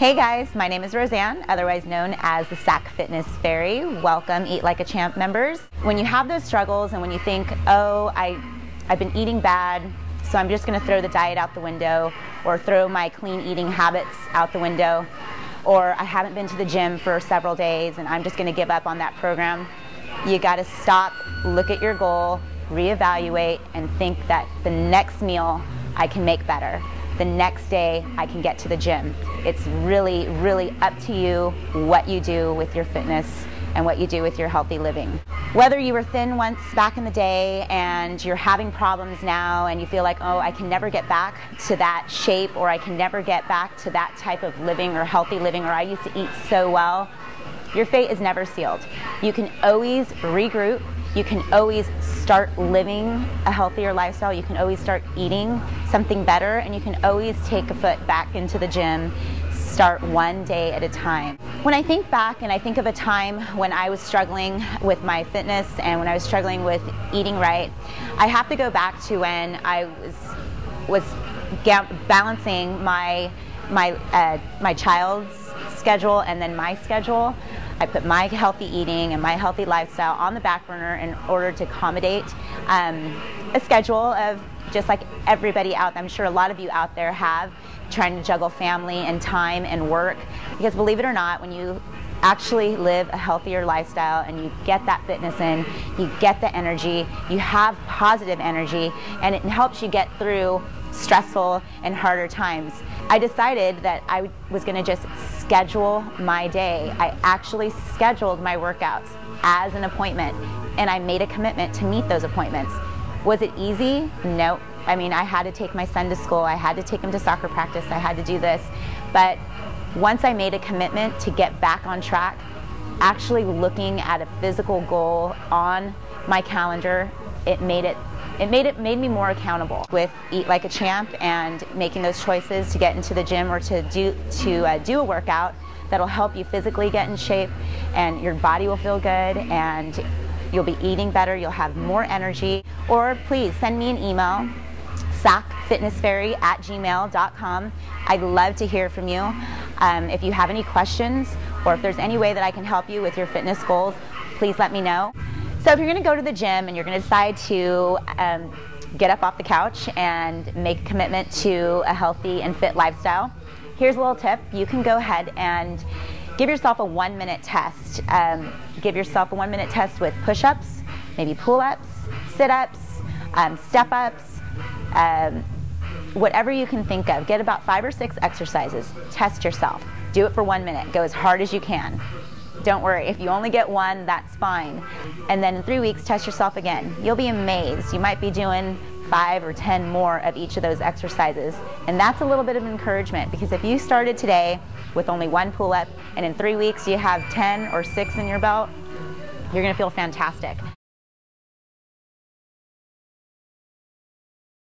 Hey guys, my name is Rosanne, otherwise known as the SAC Fitness Fairy. Welcome, Eat Like a Champ members. When you have those struggles and when you think, oh, I, I've been eating bad, so I'm just gonna throw the diet out the window or throw my clean eating habits out the window, or I haven't been to the gym for several days and I'm just gonna give up on that program, you gotta stop, look at your goal, reevaluate, and think that the next meal I can make better the next day I can get to the gym. It's really, really up to you what you do with your fitness and what you do with your healthy living. Whether you were thin once back in the day and you're having problems now and you feel like, oh, I can never get back to that shape or I can never get back to that type of living or healthy living or I used to eat so well, your fate is never sealed. You can always regroup you can always start living a healthier lifestyle. You can always start eating something better, and you can always take a foot back into the gym. Start one day at a time. When I think back and I think of a time when I was struggling with my fitness and when I was struggling with eating right, I have to go back to when I was was balancing my my uh, my child's schedule and then my schedule. I put my healthy eating and my healthy lifestyle on the back burner in order to accommodate um, a schedule of just like everybody out there. I'm sure a lot of you out there have trying to juggle family and time and work because believe it or not, when you actually live a healthier lifestyle and you get that fitness in, you get the energy, you have positive energy, and it helps you get through stressful and harder times. I decided that I was going to just schedule my day. I actually scheduled my workouts as an appointment and I made a commitment to meet those appointments. Was it easy? No. I mean, I had to take my son to school, I had to take him to soccer practice, I had to do this. But once I made a commitment to get back on track, actually looking at a physical goal on my calendar, it made it it made it made me more accountable with eat like a champ and making those choices to get into the gym or to do to uh, do a workout that'll help you physically get in shape and your body will feel good and you'll be eating better you'll have more energy. Or please send me an email sacfitnessfairy at gmail.com i'd love to hear from you um, if you have any questions or if there's any way that i can help you with your fitness goals please let me know so if you're going to go to the gym and you're going to decide to um, get up off the couch and make a commitment to a healthy and fit lifestyle, here's a little tip. You can go ahead and give yourself a one minute test. Um, give yourself a one minute test with push ups, maybe pull ups, sit ups, um, step ups, um, whatever you can think of. Get about five or six exercises. Test yourself. Do it for one minute. Go as hard as you can. Don't worry, if you only get one, that's fine. And then in three weeks, test yourself again. You'll be amazed. You might be doing five or 10 more of each of those exercises. And that's a little bit of encouragement because if you started today with only one pull up and in three weeks you have 10 or six in your belt, you're gonna feel fantastic.